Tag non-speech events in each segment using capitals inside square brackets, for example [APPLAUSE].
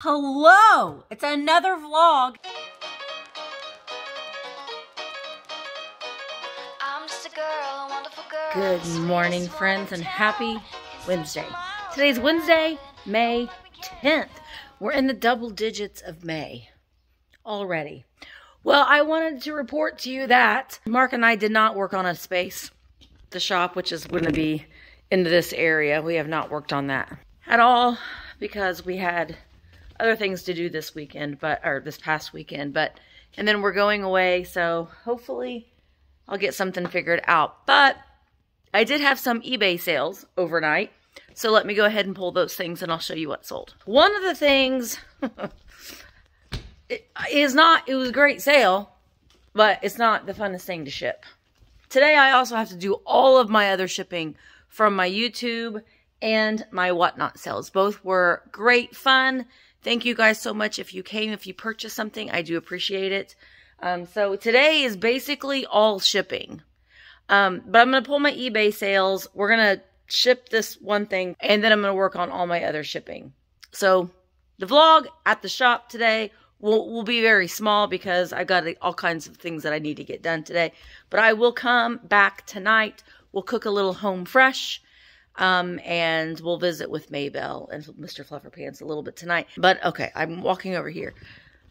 Hello! It's another vlog. Good morning, friends, and happy Wednesday. Today's Wednesday, May 10th. We're in the double digits of May already. Well, I wanted to report to you that Mark and I did not work on a space, the shop, which is going to be into this area. We have not worked on that at all because we had other things to do this weekend, but or this past weekend, but and then we're going away, so hopefully I'll get something figured out. But I did have some eBay sales overnight, so let me go ahead and pull those things and I'll show you what sold. One of the things [LAUGHS] it is not it was a great sale, but it's not the funnest thing to ship. Today I also have to do all of my other shipping from my YouTube and my whatnot sales. Both were great fun Thank you guys so much if you came, if you purchased something. I do appreciate it. Um, so today is basically all shipping. Um, but I'm going to pull my eBay sales. We're going to ship this one thing and then I'm going to work on all my other shipping. So the vlog at the shop today will, will be very small because I got all kinds of things that I need to get done today. But I will come back tonight. We'll cook a little home fresh. Um, and we'll visit with Maybell and Mr. Flufferpants a little bit tonight. But okay, I'm walking over here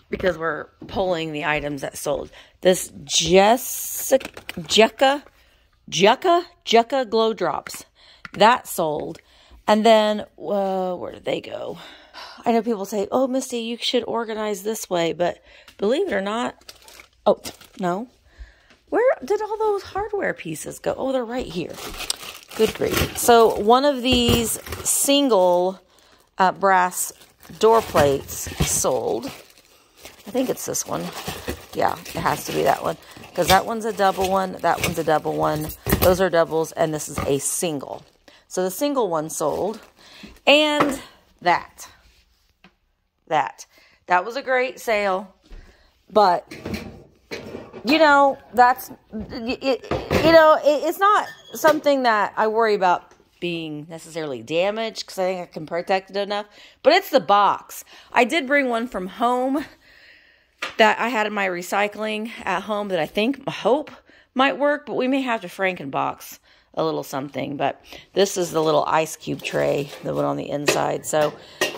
because we're pulling the items that sold. This Jessica, Jecka, Jecka, Jecka Glow Drops. That sold. And then, uh, where did they go? I know people say, oh, Misty, you should organize this way. But believe it or not, oh, no. Where did all those hardware pieces go? Oh, they're right here. Good grief. So one of these single uh, brass door plates sold. I think it's this one. Yeah, it has to be that one. Because that one's a double one, that one's a double one. Those are doubles, and this is a single. So the single one sold. And that. That. That was a great sale. But you know, that's, it, you know, it, it's not something that I worry about being necessarily damaged because I think I can protect it enough. But it's the box. I did bring one from home that I had in my recycling at home that I think, hope might work, but we may have to Frankenbox a little something. But this is the little ice cube tray the one on the inside. So,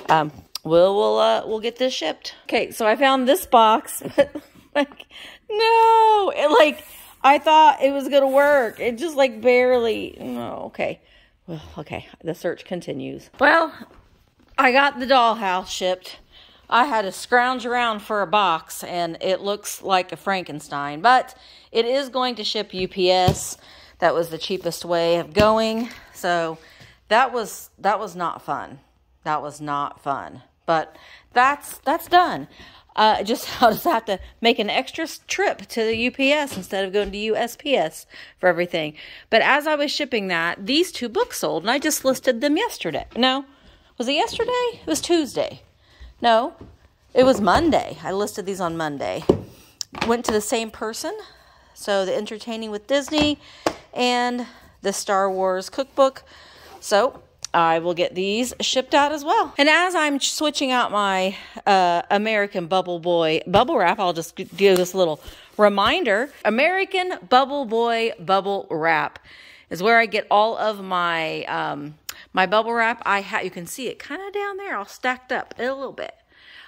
um, we'll, we'll, uh, we'll get this shipped. Okay, so I found this box, [LAUGHS] like, no, it like I thought it was gonna work. It just like barely. No, okay. Well, okay. The search continues. Well, I got the dollhouse shipped. I had to scrounge around for a box, and it looks like a Frankenstein, but it is going to ship UPS. That was the cheapest way of going. So that was that was not fun. That was not fun. But that's that's done uh, just [LAUGHS] I'll just have to make an extra trip to the UPS instead of going to USPS for everything. But as I was shipping that, these two books sold, and I just listed them yesterday. No, was it yesterday? It was Tuesday. No, it was Monday. I listed these on Monday. Went to the same person, so the Entertaining with Disney and the Star Wars cookbook. So I will get these shipped out as well. And as I'm switching out my uh, American Bubble Boy bubble wrap, I'll just give this little reminder. American Bubble Boy bubble wrap is where I get all of my um, my bubble wrap. I ha you can see it kind of down there, all stacked up a little bit.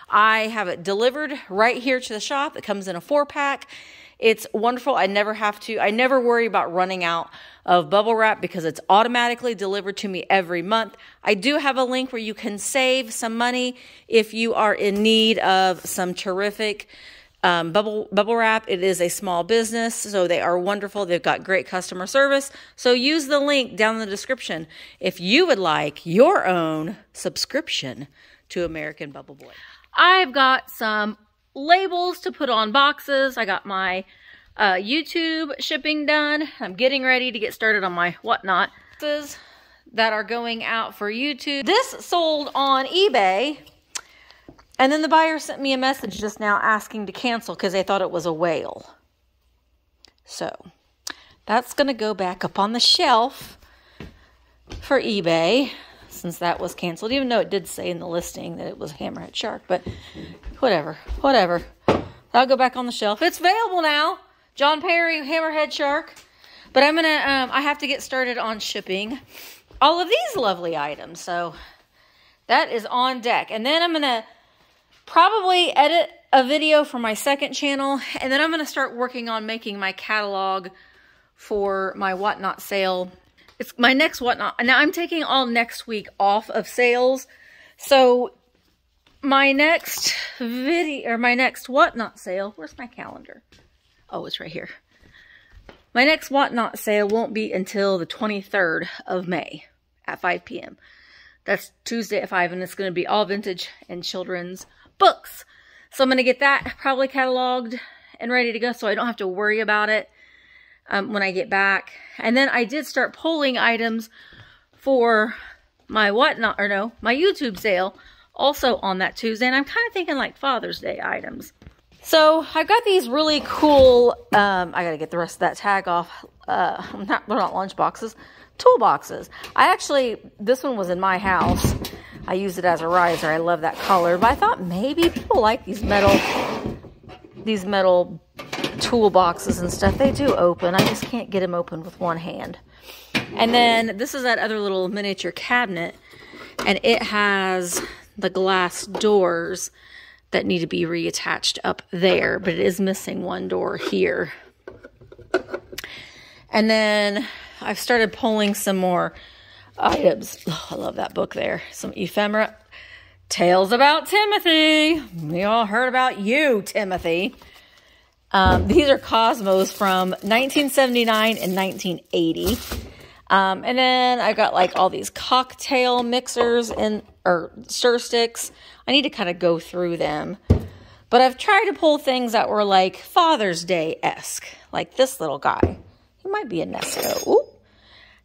I have it delivered right here to the shop. It comes in a four pack. It's wonderful. I never have to, I never worry about running out of bubble wrap because it's automatically delivered to me every month. I do have a link where you can save some money if you are in need of some terrific um, bubble bubble wrap. It is a small business, so they are wonderful. They've got great customer service. So use the link down in the description if you would like your own subscription to American Bubble Boy. I've got some labels to put on boxes. I got my uh, YouTube shipping done. I'm getting ready to get started on my whatnot that are going out for YouTube. This sold on eBay. And then the buyer sent me a message just now asking to cancel because they thought it was a whale. So that's going to go back up on the shelf for eBay. since that was canceled, even though it did say in the listing that it was Hammerhead Shark. But whatever, whatever. I'll go back on the shelf. It's available now. John Perry Hammerhead Shark. But I'm gonna, um, I have to get started on shipping all of these lovely items. So that is on deck. And then I'm gonna probably edit a video for my second channel. And then I'm gonna start working on making my catalog for my whatnot sale. It's my next whatnot. Now I'm taking all next week off of sales. So my next video or my next whatnot sale, where's my calendar? Oh, it's right here. My next whatnot sale won't be until the 23rd of May at 5 p.m. That's Tuesday at 5, and it's going to be all vintage and children's books. So I'm going to get that probably cataloged and ready to go so I don't have to worry about it um, when I get back. And then I did start pulling items for my whatnot, or no, my YouTube sale also on that Tuesday. And I'm kind of thinking like Father's Day items. So I've got these really cool, um, I got to get the rest of that tag off. Uh, [LAUGHS] not, they're not lunch boxes, toolboxes. I actually, this one was in my house. I use it as a riser. I love that color. But I thought maybe people like these metal, these metal toolboxes and stuff. They do open. I just can't get them open with one hand. And then this is that other little miniature cabinet. And it has the glass doors that need to be reattached up there, but it is missing one door here. And then I've started pulling some more items. Oh, I love that book there. Some ephemera. Tales about Timothy. We all heard about you, Timothy. Um, these are Cosmos from 1979 and 1980. Um, and then I got like all these cocktail mixers and or stir sticks. I need to kind of go through them. But I've tried to pull things that were like Father's Day esque, like this little guy. He might be a Nesto. Ooh,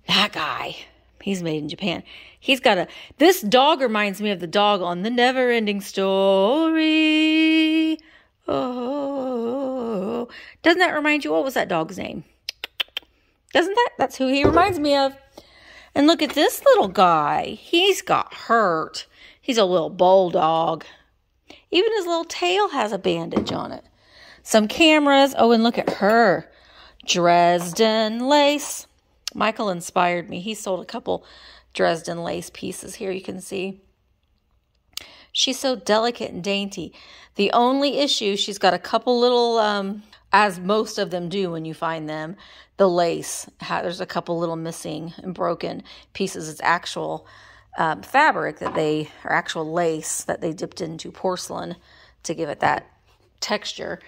that guy. He's made in Japan. He's got a. This dog reminds me of the dog on the Never Ending Story. Oh, doesn't that remind you? What was that dog's name? Doesn't that? That's who he reminds me of. And look at this little guy. He's got hurt. He's a little bulldog. Even his little tail has a bandage on it. Some cameras. Oh, and look at her. Dresden lace. Michael inspired me. He sold a couple Dresden lace pieces here, you can see. She's so delicate and dainty. The only issue, she's got a couple little, um, as most of them do when you find them, the lace. There's a couple little missing and broken pieces. It's actual um, fabric that they, or actual lace that they dipped into porcelain to give it that texture.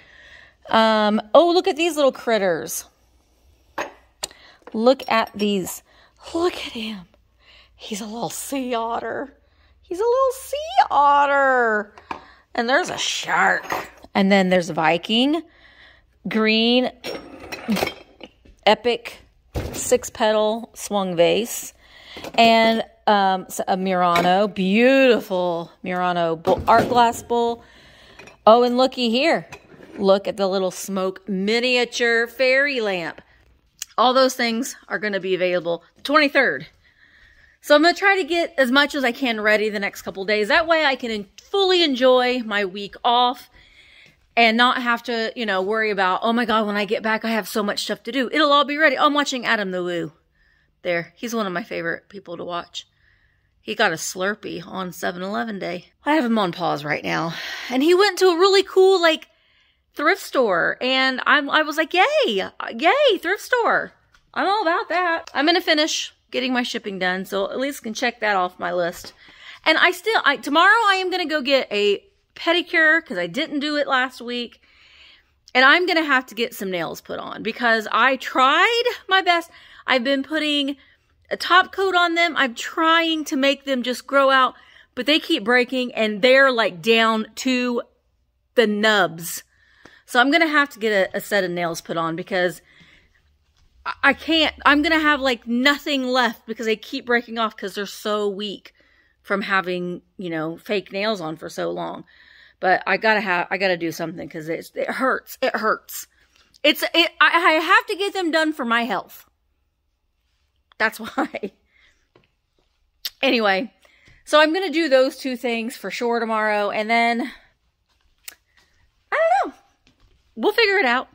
Um, oh, look at these little critters. Look at these. Look at him. He's a little sea otter. He's a little sea otter. And there's a shark. And then there's Viking, green, epic, six petal swung vase, and um, a Murano, beautiful Murano bull, art glass bowl. Oh, and looky here. Look at the little smoke miniature fairy lamp. All those things are going to be available 23rd. So I'm going to try to get as much as I can ready the next couple days. That way I can fully enjoy my week off and not have to, you know, worry about, oh my God, when I get back, I have so much stuff to do. It'll all be ready. Oh, I'm watching Adam the Woo. There. He's one of my favorite people to watch. He got a Slurpee on 7-Eleven day. I have him on pause right now. And he went to a really cool, like, thrift store. And I'm, I was like, yay, yay, thrift store. I'm all about that. I'm going to finish getting my shipping done. So at least can check that off my list. And I still, I, tomorrow I am going to go get a pedicure because I didn't do it last week. And I'm going to have to get some nails put on because I tried my best. I've been putting a top coat on them. I'm trying to make them just grow out, but they keep breaking and they're like down to the nubs. So I'm going to have to get a, a, set of nails put on because I, can't, I'm going to have like nothing left because they keep breaking off because they're so weak from having, you know, fake nails on for so long. But I gotta have, I gotta do something because it hurts. It hurts. It's, it, I, I have to get them done for my health. That's [LAUGHS] why. Anyway, So I'm going to do those two things for sure tomorrow. And then, I don't know. We'll figure it out.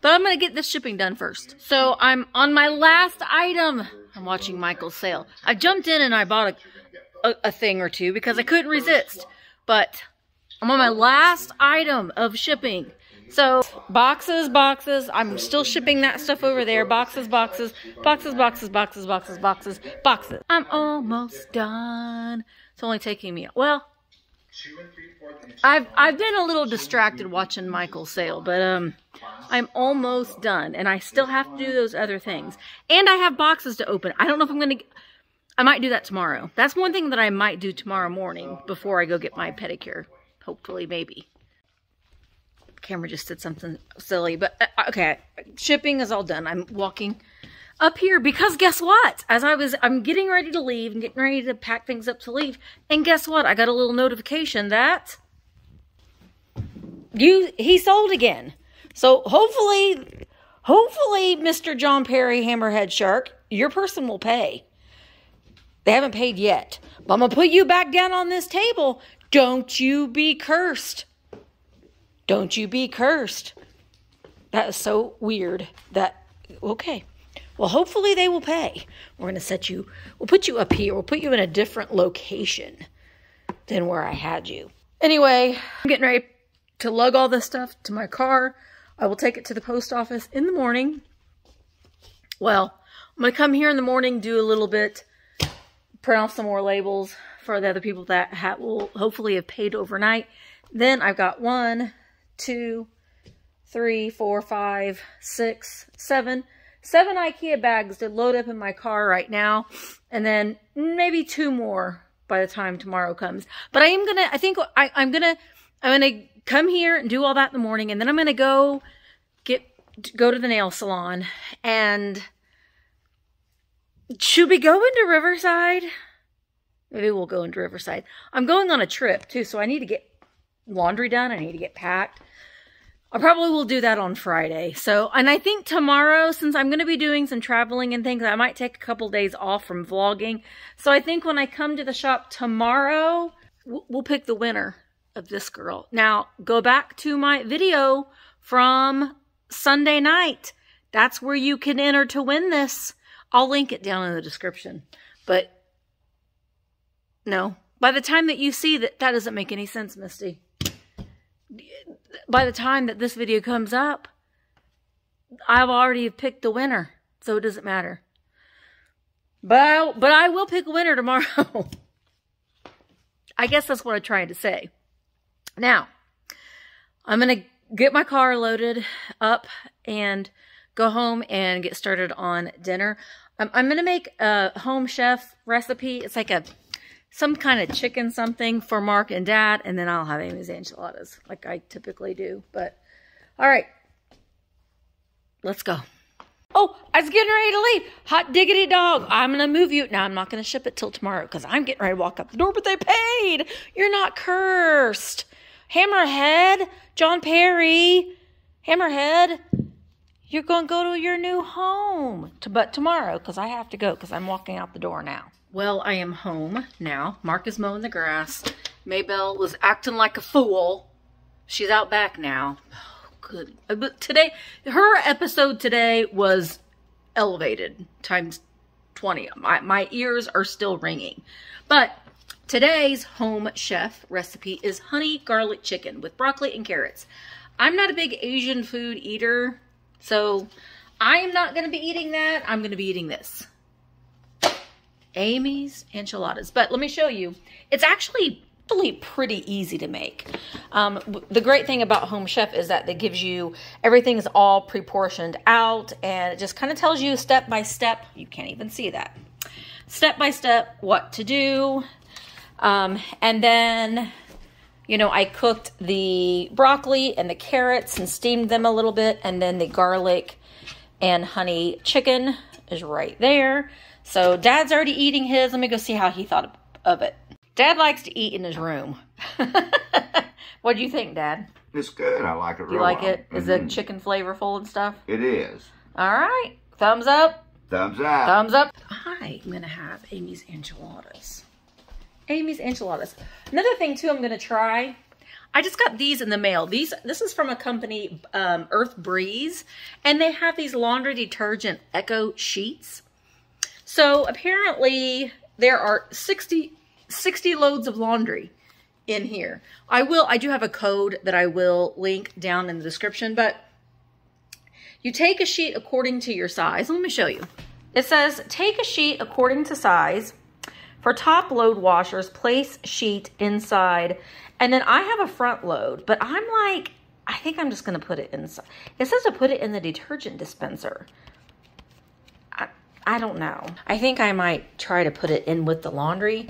But I'm going to get this shipping done first. So I'm on my last item. I'm watching Michael's sale. I jumped in and I bought a, a, a thing or two because I couldn't resist. But I'm on my last item of shipping. So boxes, boxes. I'm still shipping that stuff over there. Boxes, boxes, boxes, boxes, boxes, boxes, boxes, boxes. I'm almost done. It's only taking me, well, I've I've been a little distracted watching Michael's sale, but um I'm almost done and I still have to do those other things. And I have boxes to open. I don't know if I'm going to I might do that tomorrow. That's one thing that I might do tomorrow morning before I go get my pedicure. Hopefully, maybe camera just did something silly. But uh, okay, shipping is all done. I'm walking up here because guess what? As I was, I'm getting ready to leave and getting ready to pack things up to leave. And guess what? I got a little notification that you he sold again. So hopefully, hopefully, Mr. John Perry Hammerhead Shark, your person will pay. They haven't paid yet. But I'm going to put you back down on this table. Don't you be cursed. Don't you be cursed. That is so weird that, okay. Well, hopefully they will pay. We're going to set you, we'll put you up here. We'll put you in a different location than where I had you. Anyway, I'm getting ready to lug all this stuff to my car. I will take it to the post office in the morning. Well, I'm going to come here in the morning, do a little bit, print off some more labels for the other people that will hopefully have paid overnight. Then I've got one, two, three, four, five, six, seven, seven IKEA bags to load up in my car right now. And then maybe two more by the time tomorrow comes. But I am going to, I think I, I'm going to, I'm going to come here and do all that in the morning. And then I'm going to go get, go to the nail salon and should we go into Riverside? Maybe we'll go into Riverside. I'm going on a trip too, so I need to get laundry done. I need to get packed. I probably will do that on Friday. So, and I think tomorrow, since I'm going to be doing some traveling and things, I might take a couple days off from vlogging. So I think when I come to the shop tomorrow, we'll pick the winner of this girl. Now, go back to my video from Sunday night. That's where you can enter to win this. I'll link it down in the description. But, no. By the time that you see that, that doesn't make any sense, Misty by the time that this video comes up, I've already picked the winner, so it doesn't matter. But I, but I will pick a winner tomorrow. [LAUGHS] I guess that's what I'm trying to say. Now, I'm going to get my car loaded up and go home and get started on dinner. I'm, I'm going to make a home chef recipe. It's like a some kind of chicken something for Mark and Dad, and then I'll have Amy's enchiladas like I typically do. But, all right, let's go. Oh, I was getting ready to leave. Hot diggity dog. I'm going to move you. Now, I'm not going to ship it till tomorrow because I'm getting ready to walk up the door, but they paid. You're not cursed. Hammerhead, John Perry, Hammerhead, you're going to go to your new home. But tomorrow, because I have to go because I'm walking out the door now. Well, I am home now. Mark is mowing the grass. Maybell was acting like a fool. She's out back now. Oh, good. Uh, but today, her episode today was elevated times 20. My, my ears are still ringing. But today's home chef recipe is honey garlic chicken with broccoli and carrots. I'm not a big Asian food eater, so I am not going to be eating that. I'm going to be eating this. Amy's enchiladas. But let me show you. It's actually really pretty easy to make. Um, the great thing about Home Chef is that it gives you, everything's all pre-portioned out and it just kind of tells you step by step, you can't even see that, step by step what to do. Um, and then, you know, I cooked the broccoli and the carrots and steamed them a little bit and then the garlic and honey chicken is right there. So dad's already eating his. Let me go see how he thought of it. Dad likes to eat in his room. [LAUGHS] what do you think, Dad? It's good. I like it. You like well. it? Is mm -hmm. it mm-hmm. chicken flavorful and stuff? It is. All right. Thumbs up. Thumbs up. Thumbs up. Hi. I'm gonna have Amy's enchiladas. Amy's enchiladas. Another thing too I'm going to try. I just got these in the mail. These This is from a company, um, Earth Breeze, and they have these laundry detergent Eco sheets. So apparently there are 60, 60 loads of laundry in here. I will, I do have a code that I will link down in the description, but you take a sheet according to your size. Let me show you. It says, take a sheet according to size. For top load washers, place sheet inside. And then I have a front load, but I'm like, I think I'm just going to put it inside. It says to put it in the detergent dispenser. I, don't know. I think I might try to put it in with the laundry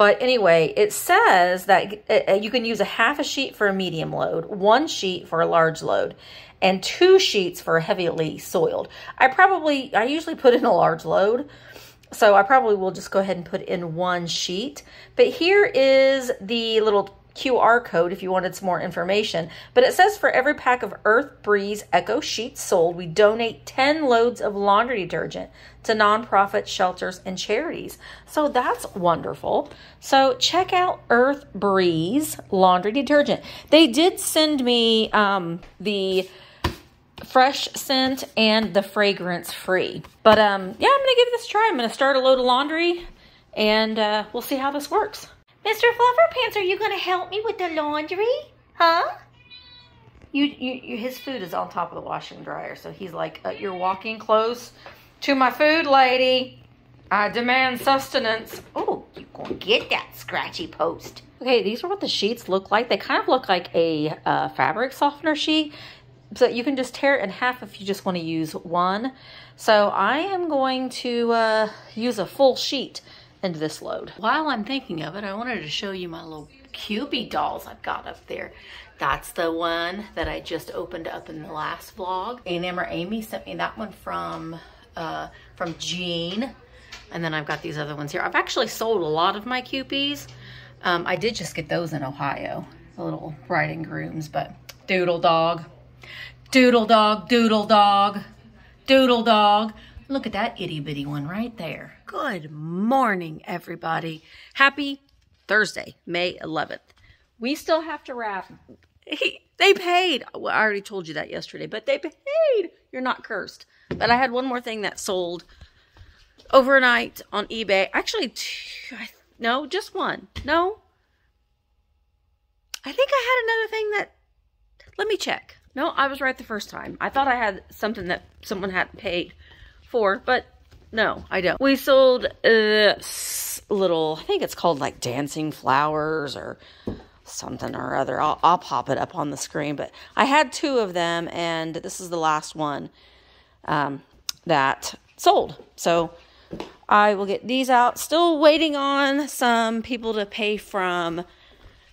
but anyway, it says that uh, uh, you can use a half a sheet for a medium load, one sheet for a large load, and two sheets for a heavily soiled. I probably, I usually put in a large load, so I probably will just go ahead and put in one sheet. But here is the little QR code if you wanted some more information. But it says for every pack of Earth Breeze Eco Sheets sold, we donate 10 loads of laundry detergent to nonprofit shelters and charities. So that's wonderful. So check out Earth Breeze laundry detergent. They did send me um, the fresh scent and the fragrance free. But um, yeah, I'm going to give this a try. I'm going to start a load of laundry and uh, we'll see how this works. Mr. Flufferpants, are you going to help me with the laundry? Huh? You, you, you, his food is on top of the washer and dryer, so he's like, uh, you're walking close to my food, lady. I demand sustenance. Oh, you gonna get that scratchy post. Okay, these are what the sheets look like. They kind of look like a uh, fabric softener sheet. So you can just tear it in half if you just want to use one. So I am going to uh, use a full sheet into this load. While I'm thinking of it, I wanted to show you my little Kewpie dolls I've got up there. That's the one that I just opened up in the last vlog. A&M or Amy sent me that one from, uh, from Jean. And then I've got these other ones here. I've actually sold a lot of my Kewpies. Um, I did just get those in Ohio, the little bride and grooms, but doodle dog, doodle dog, doodle dog, doodle dog. Look at that itty bitty one right there. Good morning, everybody. Happy Thursday, May 11th. We still have to wrap. they paid. Well, I already told you that yesterday, but they paid. You're not cursed. But I had one more thing that sold overnight on eBay. Actually, two, no, just one. No. I think I had another thing that, let me check. No, I was right the first time. I thought I had something that someone hadn't paid for, but no, I don't. We sold this little, I think it's called like dancing flowers or something or other. I'll, I'll pop it up on the screen, but I had two of them and this is the last one um, that sold. So I will get these out. Still waiting on some people to pay from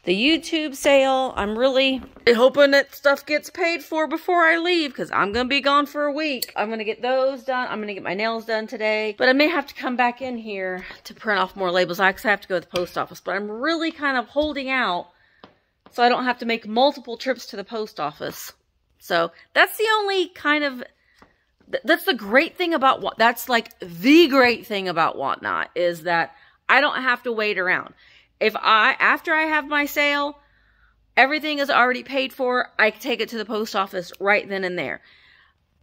the YouTube sale. I'm really hoping that stuff gets paid for before I leave because I'm going to be gone for a week. I'm going to get those done. I'm going to get my nails done today. But I may have to come back in here to print off more labels. I have to go to the post office. But I'm really kind of holding out so I don't have to make multiple trips to the post office. So that's the only kind of that's the great thing about what that's like the great thing about whatnot is that I don't have to wait around. If I, after I have my sale, everything is already paid for, I take it to the post office right then and there.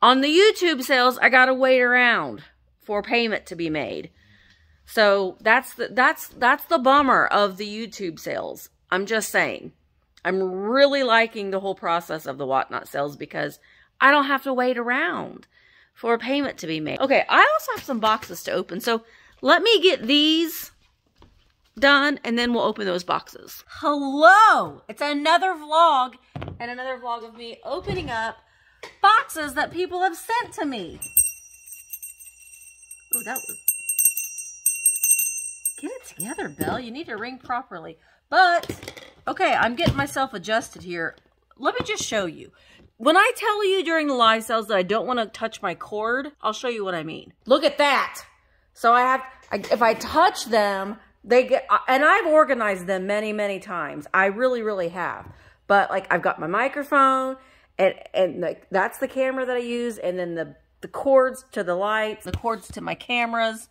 On the YouTube sales, I gotta wait around for payment to be made. So that's the, that's, that's the bummer of the YouTube sales. I'm just saying. I'm really liking the whole process of the whatnot sales because I don't have to wait around for a payment to be made. Okay, I also have some boxes to open. So let me get these done and then we'll open those boxes. Hello! It's another vlog and another vlog of me opening up boxes that people have sent to me. Oh, that was... Get it together, Belle. You need to ring properly. But, okay, I'm getting myself adjusted here. Let me just show you. When I tell you during the live sales that I don't want to touch my cord, I'll show you what I mean. Look at that. So I have, I, if I touch them, they get, uh, and I've organized them many, many times. I really, really have. But like I've got my microphone and, and like that's the camera that I use. And then the, the cords to the lights, the cords to my cameras,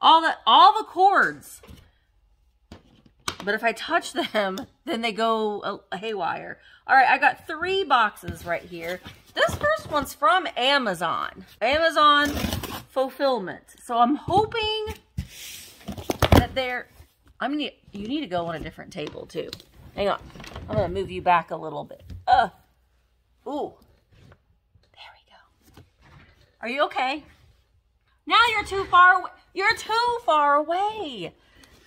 all that, all the cords But if I touch them, then they go haywire. All right, I got three boxes right here. This first one's from Amazon. Amazon fulfillment. So I'm hoping that they're, I'm gonna, you need to go on a different table too. Hang on. I'm gonna move you back a little bit. Uh, ooh. There we go. Are you okay? Now you're too far away. You're too far away.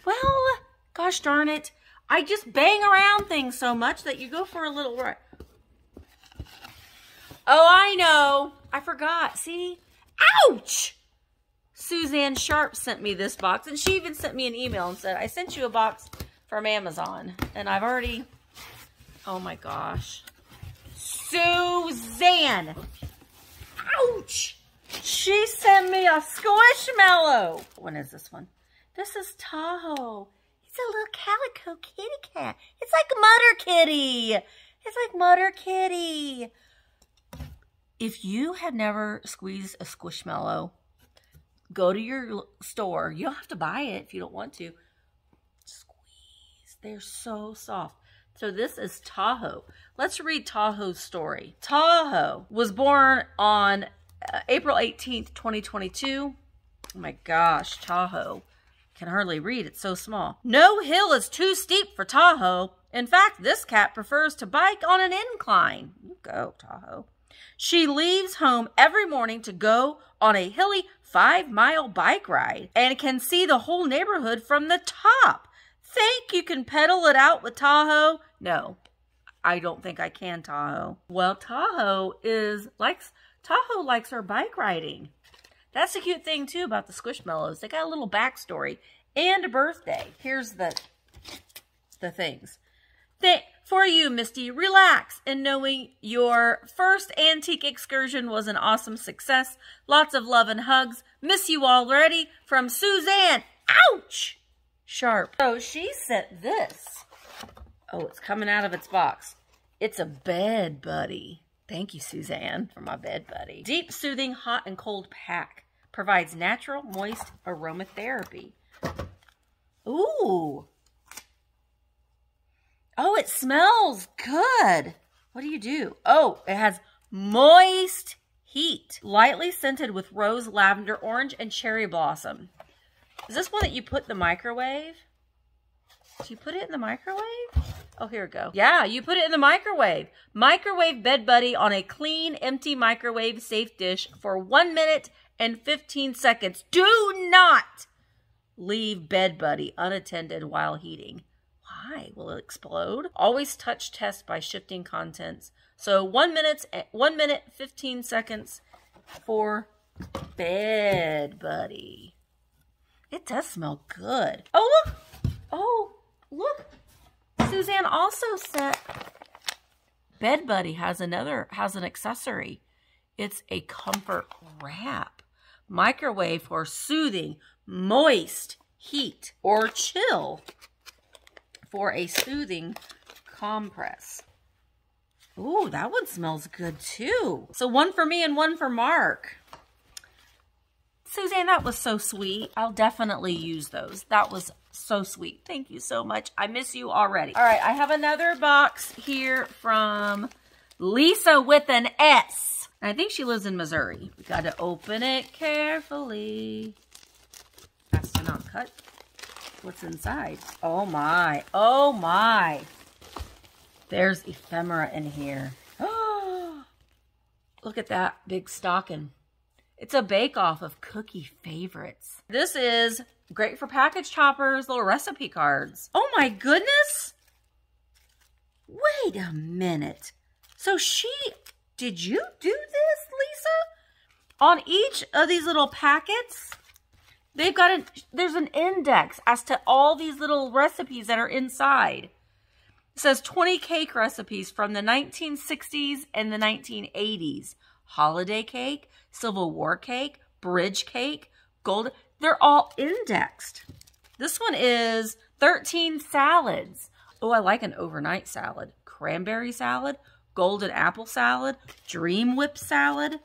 Well, gosh darn it. I just bang around things so much that you go for a little right. Oh, I know. I forgot. See? Ouch! Suzanne Sharp sent me this box, and she even sent me an email and said, I sent you a box from Amazon, and I've already... Oh, my gosh. Suzanne! Ouch! She sent me a squishmallow. When is this one? This is Tahoe. It's a little calico kitty cat. It's like Mutter Kitty. It's like Mutter Kitty. If you have never squeezed a squishmallow, go to your store. You don't have to buy it if you don't want to. Squeeze. They're so soft. So this is Tahoe. Let's read Tahoe's story. Tahoe was born on uh, April 18th, 2022. Oh my gosh, Tahoe. Can hardly read, it's so small. No hill is too steep for Tahoe. In fact, this cat prefers to bike on an incline. You go, Tahoe. She leaves home every morning to go on a hilly five mile bike ride and can see the whole neighborhood from the top. Think you can pedal it out with Tahoe? No, I don't think I can, Tahoe. Well, Tahoe is likes Tahoe likes her bike riding. That's the cute thing too about the Squishmallows. They got a little backstory and a birthday. Here's the the things. Th for you, Misty, relax in knowing your first antique excursion was an awesome success. Lots of love and hugs. Miss you already from Suzanne. Ouch! Sharp. So she sent this. Oh, it's coming out of its box. It's a bed buddy. Thank you, Suzanne, for my bed buddy. Deep Soothing Hot and Cold Pack provides natural, moist aromatherapy. Ooh. Oh, it smells good. What do you do? Oh, it has moist heat. Lightly scented with rose, lavender, orange, and cherry blossom. Is this one that you put in the microwave? Do you put it in the microwave? Oh, here we go. Yeah, you put it in the microwave. Microwave Bed Buddy on a clean, empty microwave safe dish for 1 minute and 15 seconds. Do not leave Bed Buddy unattended while heating. Why? Will it explode? Always touch test by shifting contents. So 1 minute eh, 1 minute 15 seconds for Bed Buddy. It does smell good. Oh, look. Oh, look. Suzanne also sent Bed Buddy has another has an accessory. It's a comfort wrap. Microwave for soothing, moist heat or chill for a soothing compress. Ooh, that one smells good too. So one for me and one for Mark. Suzanne, that was so sweet. I'll definitely use those. That was so sweet. Thank you so much. I miss you already. All right, I have another box here from Lisa with an S. I think she lives in Missouri. We got to open it carefully. Has to not cut what's inside. Oh my. Oh my. There's ephemera in here. [GASPS] Look at that big stocking. It's a bake-off of cookie favorites. This is great for package toppers, little recipe cards. Oh my goodness! Wait a minute. So she, did you do this, Lisa? On each of these little packets, they've got an, there's an index as to all these little recipes that are inside. It says 20 cake recipes from the 1960s and the 1980s. Holiday cake, Civil War cake, bridge cake, gold. They're all indexed. This one is 13 salads. Oh, I like an overnight salad. Cranberry salad, golden apple salad, dream whip salad.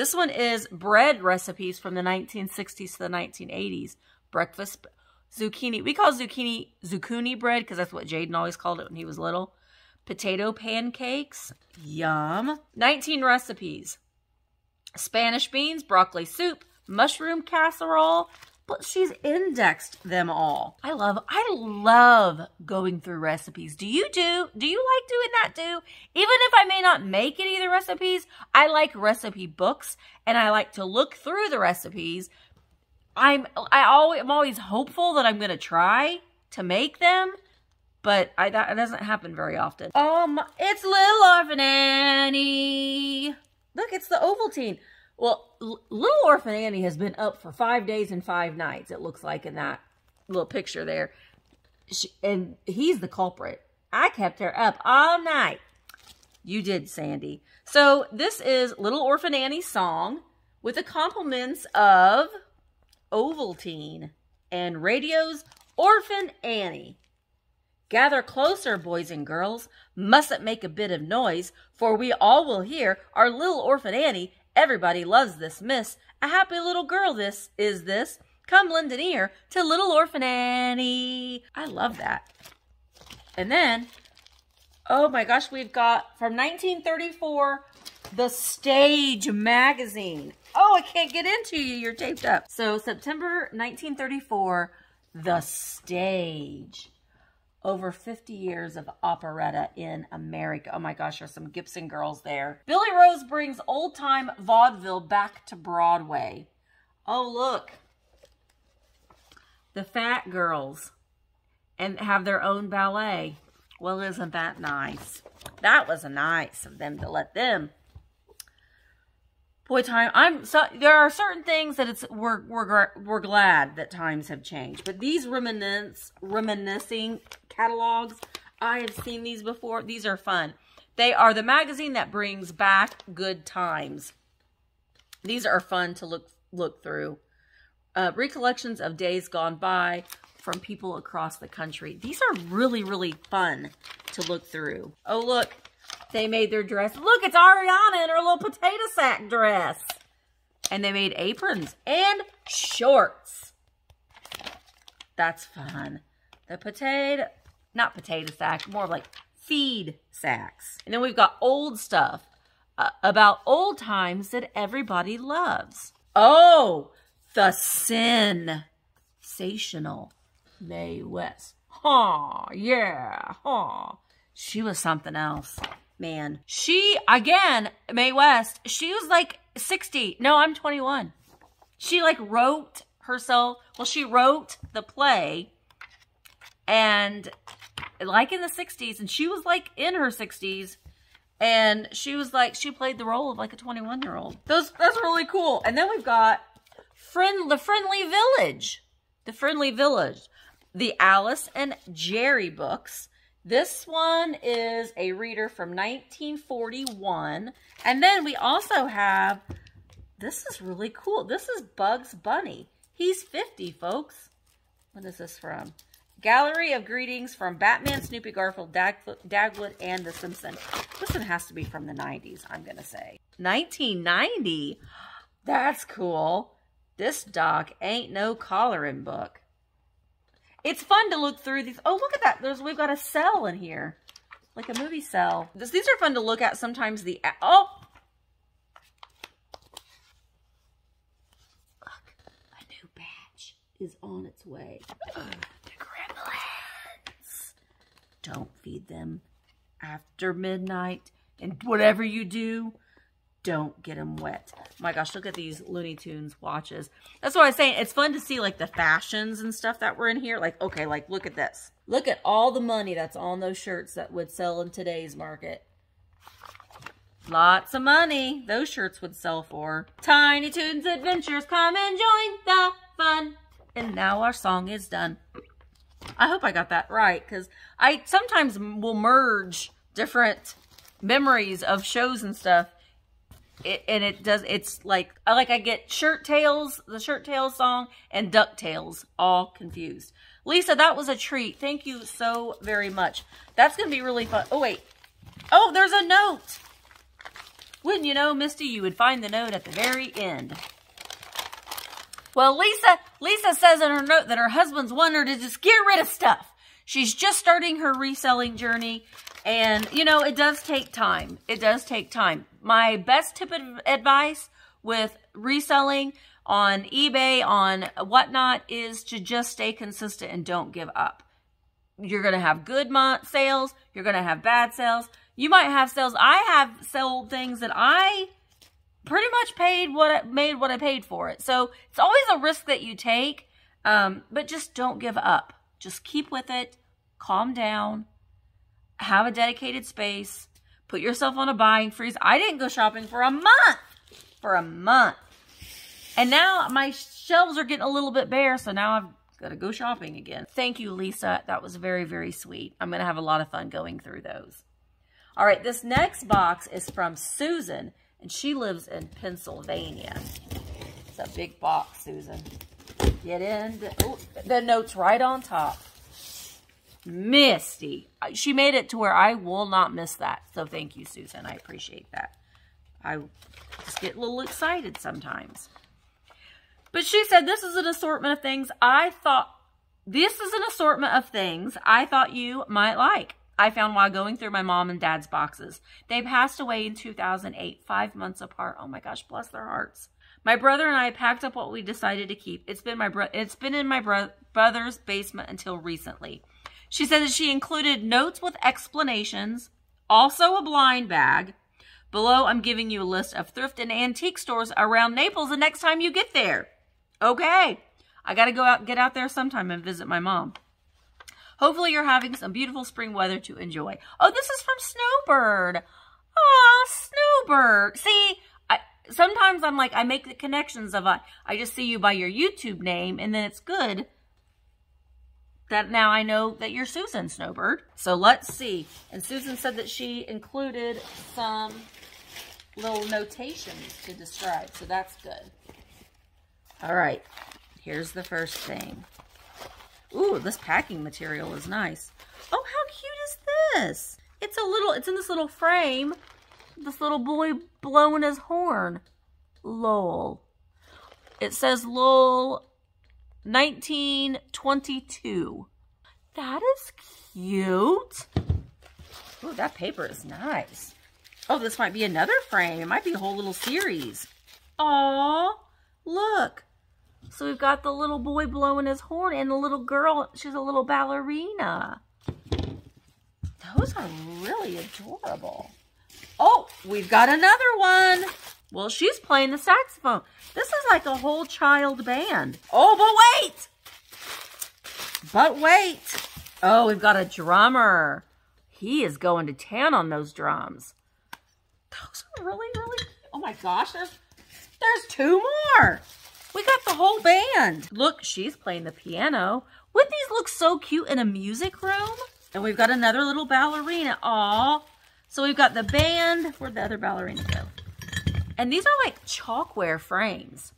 This one is bread recipes from the 1960s to the 1980s. Breakfast. zucchini. We call zucchini zucchini bread because that's what Jaden always called it when he was little. Potato pancakes. Yum. 19 recipes. Spanish beans, broccoli soup, mushroom casserole, but she's indexed them all. I love, I love going through recipes. Do you do? Do you like doing that too? Even if I may not make any of the recipes, I like recipe books and I like to look through the recipes. I'm, I always, I'm always hopeful that I'm going to try to make them but I, that doesn't happen very often. Um, it's Little Orphan Annie. Look, it's the Ovaltine. Well, Little Orphan Annie has been up for five days and five nights, it looks like in that little picture there. She, and he's the culprit. I kept her up all night. You did, Sandy. So this is Little Orphan Annie's song with the compliments of Ovaltine and Radio's Orphan Annie. Gather closer, boys and girls. Mustn't make a bit of noise, for we all will hear our little orphan Annie. Everybody loves this miss. A happy little girl this is this. Come lend an ear to little orphan Annie. I love that. And then, oh my gosh, we've got from 1934, the Stage magazine. Oh, I can't get into you. You're taped up. So September 1934, the Stage over 50 years of operetta in America. Oh my gosh, there's some Gibson girls there. Billy Rose brings old time vaudeville back to Broadway. Oh, look. The Fat Girls and have their own ballet. Well, isn't that nice? That was nice of them to let them boy time i'm so there are certain things that it's we're we're we're glad that times have changed. But these reminisce reminiscing catalogs i have seen these before. These are fun. They are the magazine that brings back good times. These are fun to look look through. Uh, recollections of days gone by from people across the country. These are really really fun to look through. Oh look they made their dress. Look, it's Ariana in her little potato sack dress. And they made aprons and shorts. That's fun. The potato, not potato sack, more like feed sacks. And then we've got old stuff uh, about old times that everybody loves. Oh, the sensational Mae West. Huh, yeah, huh. She was something else man. She, again, Mae West, she was like 60. No, I'm 21. She like wrote herself, well, she wrote the play and like in the 60s and she was like in her 60s and she was like, she played the role of like a 21 year old. Those, that's really cool. And then we've got friend, the Friendly Village, the Friendly Village, the Alice and Jerry books this one is a reader from 1941. And then we also have, this is really cool. This is Bugs Bunny. He's 50, folks. What is this from? Gallery of Greetings from Batman, Snoopy, Garfield, Dagwood, and The Simpsons. This one has to be from the 90s, I'm going to say. 1990? That's cool. This doc ain't no collaring book. It's fun to look through these. Oh, look at that. There's We've got a cell in here. Like a movie cell. This, these are fun to look at sometimes. The Oh! Look. A new batch is on its way. the gremlins. Don't feed them after midnight. And whatever you do, don't get them wet. my gosh, look at these Looney Tunes watches. That's what I was saying. It's fun to see like the fashions and stuff that were in here. Like, okay, like look at this. Look at all the money that's on those shirts that would sell in today's market. Lots of money those shirts would sell for. Tiny Toons Adventures, come and join the fun. And now our song is done. I hope I got that right because I sometimes will merge different memories of shows and stuff it, and it does it's like I like I get Shirt Tales the Shirt Tales song and DuckTales all confused. Lisa that was a treat. Thank you so very much. That's gonna be really fun. Oh wait. Oh there's a note. Wouldn't you know Misty you would find the note at the very end. Well, Lisa, Lisa says in her note that her husband's wanting to just get rid of stuff. She's just starting her reselling journey. And, you know, it does take time. It does take time. My best tip of advice with reselling on eBay, on whatnot, is to just stay consistent and don't give up. You're going to have good month sales. You're going to have bad sales. You might have sales. I have sold things that I pretty much paid what I made what I paid for it. So it's always a risk that you take, um, but just don't give up. Just keep with it. Calm down. Have a dedicated space. Put yourself on a buying freeze. I didn't go shopping for a month. For a month. And now my shelves are getting a little bit bare, so now I've got to go shopping again. Thank you, Lisa. That was very, very sweet. I'm going to have a lot of fun going through those. All right, this next box is from Susan, and she lives in Pennsylvania. It's a big box, Susan. Get in. The, the note's right on top. Misty. Uh, she made it to where I will not miss that. So thank you, Susan. I appreciate that. I just get a little excited sometimes. But she said this is an assortment of things I thought, this is an assortment of things I thought you might like. I found while going through my mom and dad's boxes. They passed away in 2008, five months apart. Oh my gosh, bless their hearts. My brother and I packed up what we decided to keep. It's been my bro- it's been in my bro- brother's basement until recently. She said that she included notes with explanations, also a blind bag. Below, I'm giving you a list of thrift and antique stores around Naples the next time you get there. Okay. I got to go out, get out there sometime and visit my mom. Hopefully you're having some beautiful spring weather to enjoy. Oh, this is from Snowbird. Aw, Snowbird. See, I, sometimes I'm like, I make the connections of, I, I just see you by your YouTube name and then it's good that now I know that you're Susan Snowbird. So let's see. And Susan said that she included some little notations to describe. So that's good. All right, here's the first thing. Ooh, this packing material is nice. Oh, how cute is this? It's a little, it's in this little frame. This little boy blowing his horn. Lol. It says Lowell 1922. That is cute. Oh, that paper is nice. Oh, this might be another frame. It might be a whole little series. Aw, look. So we've got the little boy blowing his horn and the little girl, she's a little ballerina. Those are really adorable. Oh, we've got another one. Well, she's playing the saxophone. This is like a whole child band. Oh, but wait. But wait. Oh, we've got a drummer. He is going to town on those drums. Those are really, really, oh my gosh, there's, there's two more. We got the whole band. Look, she's playing the piano. Wouldn't these look so cute in a music room? And we've got another little ballerina. Aw. So we've got the band. Where'd the other ballerina go? And these are like chalkware frames.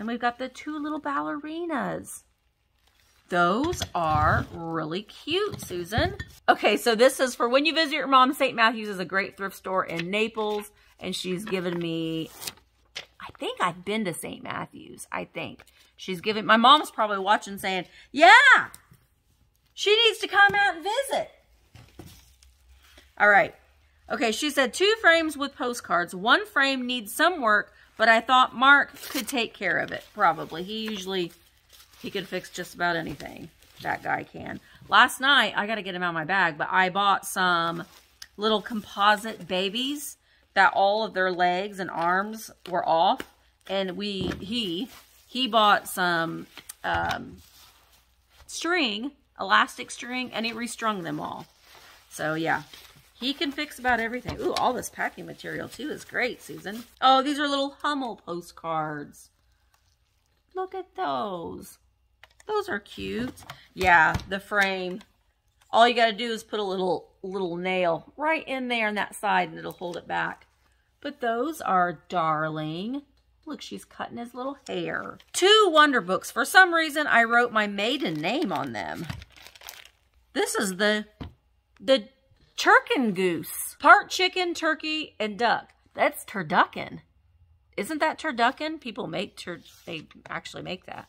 And we've got the two little ballerinas. Those are really cute, Susan. Okay, so this is for when you visit your mom. St. Matthew's is a great thrift store in Naples. And she's given me I think I've been to St. Matthew's. I think. She's giving, my mom's probably watching saying, yeah, she needs to come out and visit. All right. Okay, she said two frames with postcards. One frame needs some work, but I thought Mark could take care of it, probably. He usually, he can fix just about anything. That guy can. Last night, I got to get him out of my bag, but I bought some little composite babies that all of their legs and arms were off. And we, he, he bought some um, string, elastic string, and he restrung them all. So, yeah. He can fix about everything. Ooh, all this packing material, too, is great, Susan. Oh, these are little Hummel postcards. Look at those. Those are cute. Yeah, the frame. All you got to do is put a little little nail right in there on that side and it'll hold it back. But those are darling. Look, she's cutting his little hair. Two Wonder Books. For some reason, I wrote my maiden name on them. This is the, the turkey goose. Part chicken, turkey, and duck. That's turducken. isn't that turducken? People make tur they actually make that.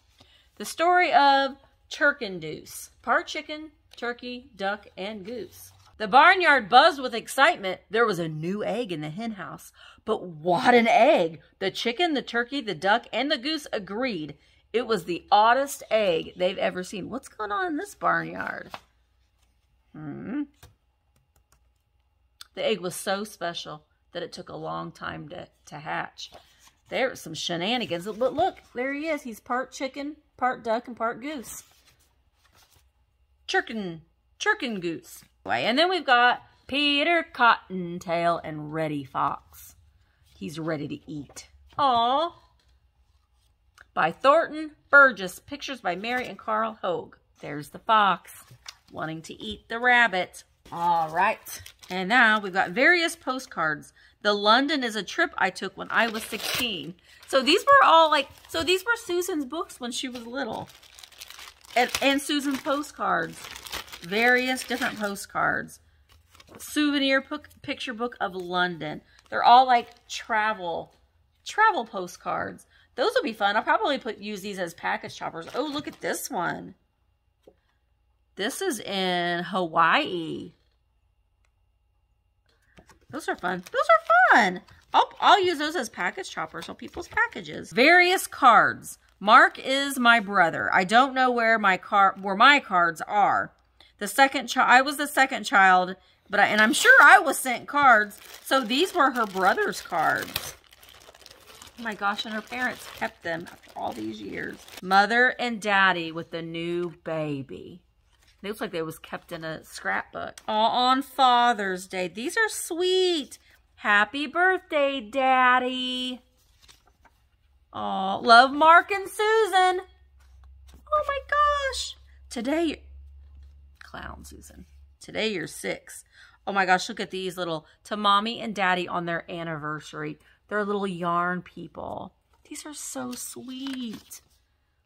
The story of Turkendoos. Part chicken, turkey, duck, and goose. The barnyard buzzed with excitement. There was a new egg in the hen house. But what an egg! The chicken, the turkey, the duck, and the goose agreed it was the oddest egg they've ever seen. What's going on in this barnyard? Hmm. The egg was so special that it took a long time to, to hatch. There was some shenanigans. But look, there he is. He's part chicken, part duck, and part goose. Chirkin, chirkin goose. And then we've got Peter Cottontail and Reddy Fox. He's ready to eat. Aww. By Thornton Burgess. Pictures by Mary and Carl Hauge. There's the fox wanting to eat the rabbit. All right. And now we've got various postcards. The London is a trip I took when I was 16. So these were all like, so these were Susan's books when she was little. And, and Susan's postcards. Various different postcards. Souvenir picture book of London. They're all like travel, travel postcards. Those will be fun. I'll probably put use these as package choppers. Oh, look at this one. This is in Hawaii. Those are fun. Those are fun. I'll, I'll use those as package choppers on people's packages. Various cards. Mark is my brother. I don't know where my car where my cards are. The second child, I was the second child, but I, and I'm sure I was sent cards. So these were her brother's cards. Oh my gosh, and her parents kept them after all these years. Mother and daddy with the new baby. Looks like they was kept in a scrapbook. All on Father's Day. These are sweet. Happy birthday, Daddy. Oh, love Mark and Susan. Oh my gosh. Today, clown Susan. Today you're six. Oh my gosh, look at these little, to mommy and daddy on their anniversary. They're little yarn people. These are so sweet.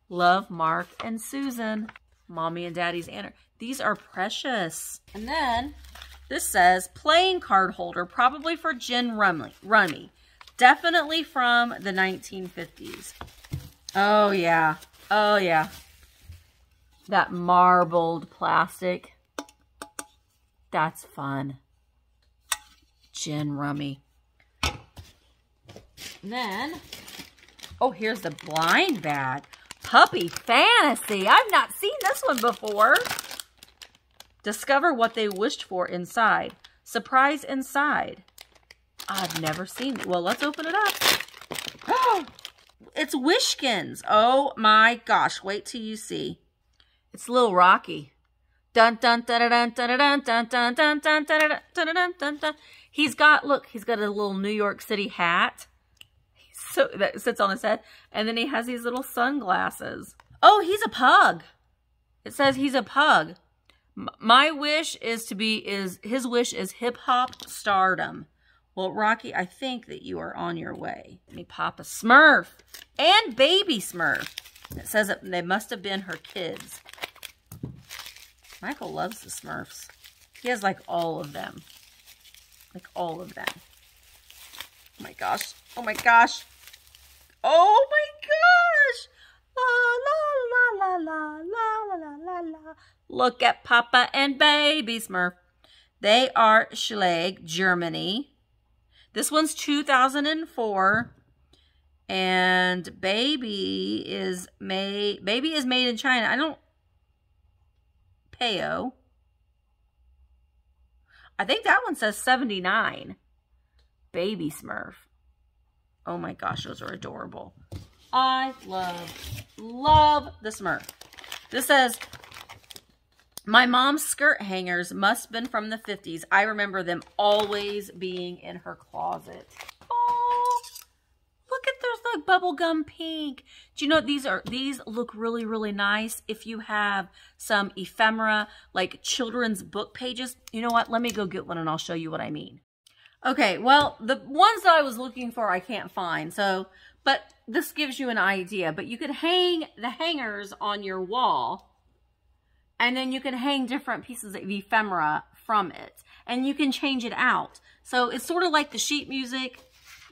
Love Mark and Susan mommy and daddy's anniversary. These are precious. And then this says playing card holder, probably for Gin Rummy. Rummy. Definitely from the 1950s. Oh, yeah. Oh, yeah. That marbled plastic. That's fun. Gin Rummy. And then, oh, here's the blind bag. Puppy Fantasy. I've not seen this one before. Discover what they wished for inside. Surprise inside. I've never seen it. Well, let's open it up. Oh, it's Wishkins. Oh my gosh. Wait till you see. It's Little Rocky. Dun dun dun dun dun dun dun dun dun dun dun dun dun dun dun. He's got look, he's got a little New York City hat so that sits on his head. And then he has these little sunglasses. Oh, he's a pug. It says he's a pug. My wish is to be, is his wish is hip hop stardom. Well, Rocky, I think that you are on your way. Let me pop a Smurf and baby Smurf. It says that they must have been her kids. Michael loves the Smurfs. He has like all of them. Like all of them. Oh my gosh. Oh my gosh. Oh my gosh! La la la la la la la la. la. Look at Papa and Baby Smurf. They are Schleich, Germany. This one's 2004. And baby is made baby is made in China. I don't Peyo. I think that one says 79. Baby Smurf. Oh my gosh, those are adorable. I love, love the Smurf. This says, my mom's skirt hangers must have been from the 50s. I remember them always being in her closet. Oh, look at those like bubblegum pink. Do you know these are these look really, really nice if you have some ephemera, like children's book pages. You know what? Let me go get one and I'll show you what I mean. Okay, well, the ones that I was looking for, I can't find. So, but this gives you an idea. But you could hang the hangers on your wall. And then you can hang different pieces of ephemera from it. And you can change it out. So it's sort of like the sheet music.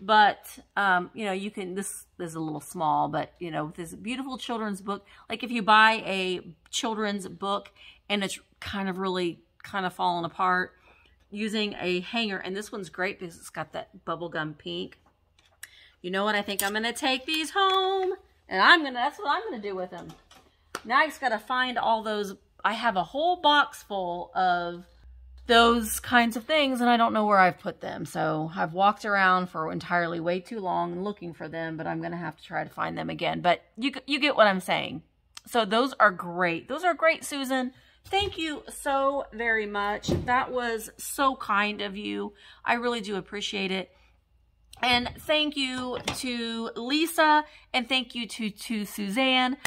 but um, you know you can this is a little small but you know this beautiful children's book like if you buy a children's book and it's kind of really kind of falling apart using a hanger and this one's great because it's got that bubblegum pink you know what i think i'm gonna take these home and i'm gonna that's what i'm gonna do with them now i just gotta find all those i have a whole box full of those kinds of things and I don't know where I've put them. So I've walked around for entirely way too long looking for them, but I'm going to have to try to find them again. But you you get what I'm saying. So those are great. Those are great, Susan. Thank you so very much. That was so kind of you. I really do appreciate it. And thank you to Lisa and thank you to, to Suzanne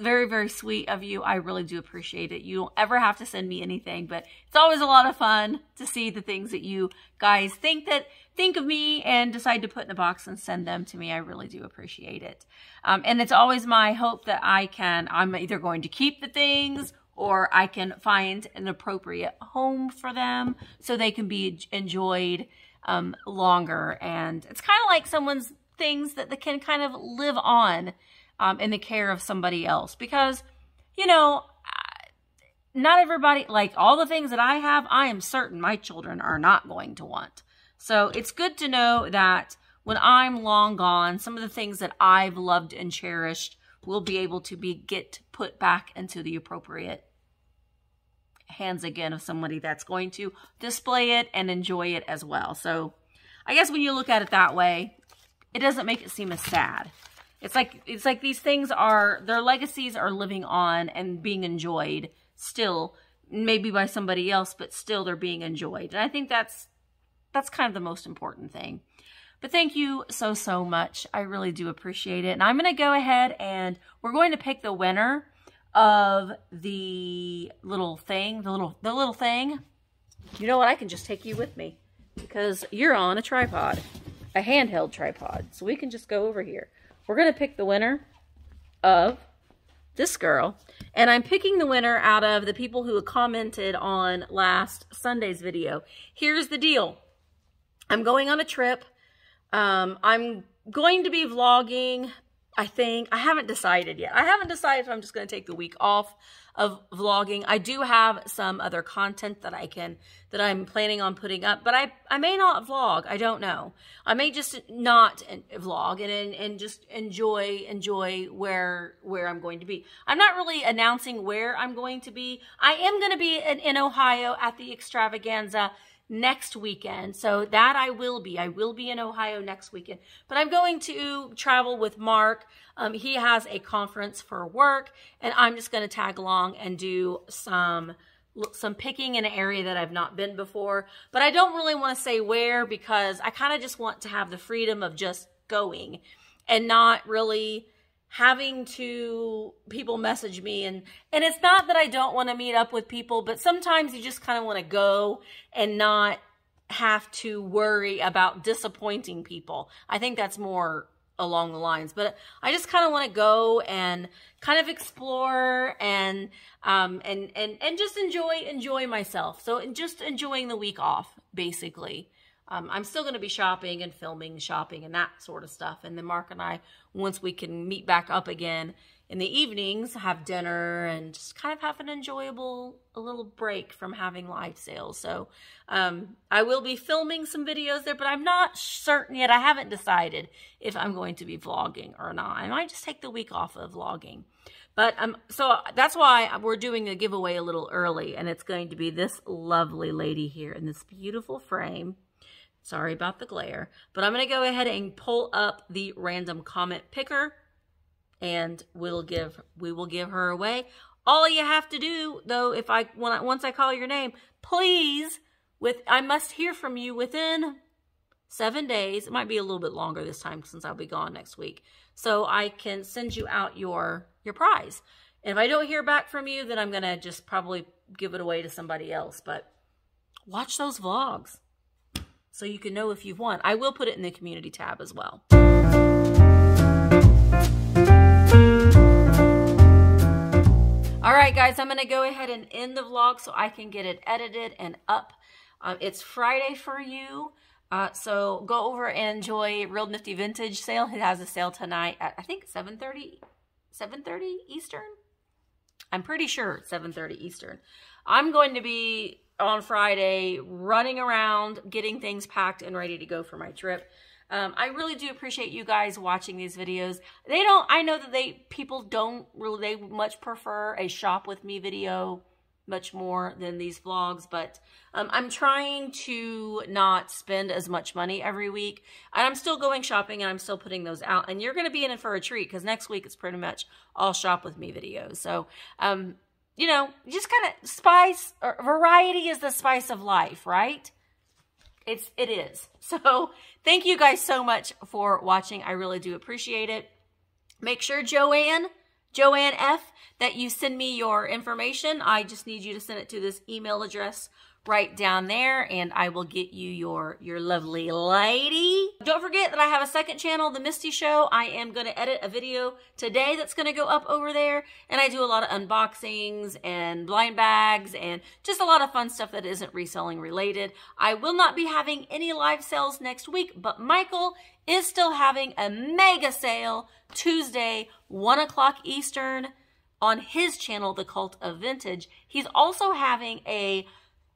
very, very sweet of you. I really do appreciate it. You don't ever have to send me anything, but it's always a lot of fun to see the things that you guys think that think of me and decide to put in a box and send them to me. I really do appreciate it. Um, and it's always my hope that I can, I'm either going to keep the things or I can find an appropriate home for them so they can be enjoyed um, longer. And it's kind of like someone's things that they can kind of live on um, in the care of somebody else because, you know, not everybody, like all the things that I have, I am certain my children are not going to want. So it's good to know that when I'm long gone, some of the things that I've loved and cherished will be able to be get put back into the appropriate hands again of somebody that's going to display it and enjoy it as well. So I guess when you look at it that way, it doesn't make it seem as sad. It's like it's like these things are their legacies are living on and being enjoyed still, maybe by somebody else, but still they're being enjoyed. And I think that's that's kind of the most important thing. But thank you so, so much. I really do appreciate it. And I'm going to go ahead and we're going to pick the winner of the little thing, the little, the little thing. You know what? I can just take you with me because you're on a tripod, a handheld tripod. So we can just go over here. We're going to pick the winner of this girl. And I'm picking the winner out of the people who commented on last Sunday's video. Here's the deal. I'm going on a trip. Um, I'm going to be vlogging, I think. I haven't decided yet. I haven't decided if I'm just going to take the week off of vlogging. I do have some other content that I can, that I'm planning on putting up, but I, I may not vlog. I don't know. I may just not vlog and, and, just enjoy, enjoy where, where I'm going to be. I'm not really announcing where I'm going to be. I am going to be in, in Ohio at the extravaganza next weekend. So that I will be. I will be in Ohio next weekend. But I'm going to travel with Mark. Um, he has a conference for work, and I'm just going to tag along and do some some picking in an area that I've not been before. But I don't really want to say where because I kind of just want to have the freedom of just going and not really having to people message me and and it's not that I don't want to meet up with people but sometimes you just kind of want to go and not have to worry about disappointing people. I think that's more along the lines but I just kind of want to go and kind of explore and um and and and just enjoy enjoy myself. So just enjoying the week off basically. Um, I'm still going to be shopping and filming, shopping and that sort of stuff. And then Mark and I, once we can meet back up again in the evenings, have dinner and just kind of have an enjoyable, a little break from having live sales. So um, I will be filming some videos there, but I'm not certain yet. I haven't decided if I'm going to be vlogging or not. I might just take the week off of vlogging. But um, so that's why we're doing a giveaway a little early, and it's going to be this lovely lady here in this beautiful frame. Sorry about the glare. But I'm going to go ahead and pull up the random comment picker and we'll give we will give her away. All you have to do though if I when I, once I call your name, please with I must hear from you within 7 days. It might be a little bit longer this time since I'll be gone next week. So I can send you out your your prize. And if I don't hear back from you, then I'm going to just probably give it away to somebody else, but watch those vlogs so you can know if you've won. I will put it in the community tab as well. All right, guys, I'm going to go ahead and end the vlog so I can get it edited and up. Um, it's Friday for you. Uh, so go over and enjoy Real Nifty Vintage sale. It has a sale tonight at I think 7:30 7:30 Eastern. I'm pretty sure it's 7:30 Eastern. I'm going to be on Friday running around getting things packed and ready to go for my trip. Um, I really do appreciate you guys watching these videos. They don't, I know that they, people don't really, they much prefer a shop with me video much more than these vlogs, but um, I'm trying to not spend as much money every week. And I'm still going shopping and I'm still putting those out. And you're going to be in for a treat because next week it's pretty much all shop with me videos. So, um, you know, just kind of spice, or variety is the spice of life, right? It's, it is. [LAUGHS] So thank you guys so much for watching. I really do appreciate it. Make sure Joanne, Joanne F, that you send me your information. I just need you to send it to this email address right down there and I will get you your your lovely lady. Don't forget that I have a second channel, The Misty Show. I am going to edit a video today that's going to go up over there and I do a lot of unboxings and blind bags and just a lot of fun stuff that isn't reselling related. I will not be having any live sales next week, but Michael is still having a mega sale Tuesday, 1 o'clock Eastern on his channel, The Cult of Vintage. He's also having a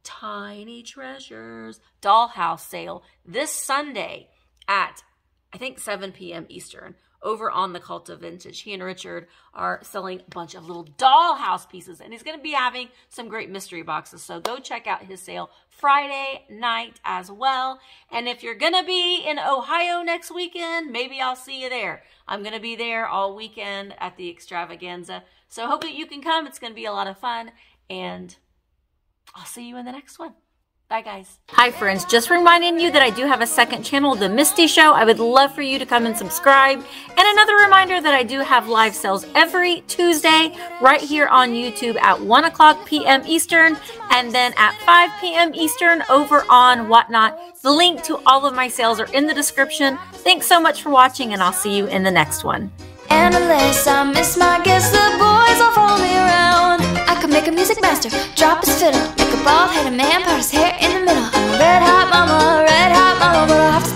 Tiny Treasures Dollhouse sale this Sunday at, I think, 7 p.m. Eastern over on the Cult of Vintage. He and Richard are selling a bunch of little dollhouse pieces, and he's going to be having some great mystery boxes. So go check out his sale Friday night as well. And if you're going to be in Ohio next weekend, maybe I'll see you there. I'm going to be there all weekend at the extravaganza. So hope that you can come. It's going to be a lot of fun. And I'll see you in the next one. Bye, guys. Hi, friends. Just reminding you that I do have a second channel, The Misty Show. I would love for you to come and subscribe. And another reminder that I do have live sales every Tuesday right here on YouTube at 1 o'clock p.m. Eastern and then at 5 p.m. Eastern over on Whatnot. The link to all of my sales are in the description. Thanks so much for watching, and I'll see you in the next one. Analyst, I miss my guests, the boys all follow me around. I could make a music master, drop his fiddle, make a bald headed man part his hair in the middle. I'm a red hot mama, red hot mama, but I have to